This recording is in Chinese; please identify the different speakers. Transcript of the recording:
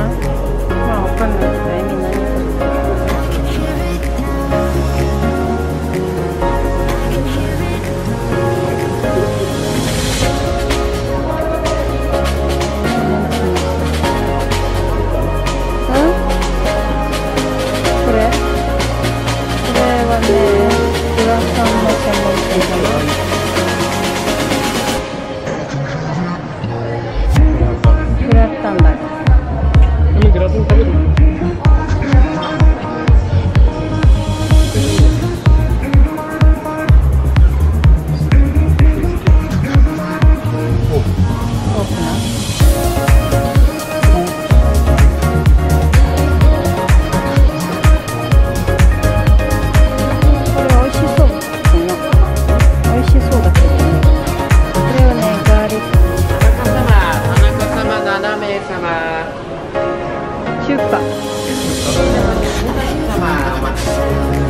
Speaker 1: Arizona.
Speaker 2: you.
Speaker 3: 爸。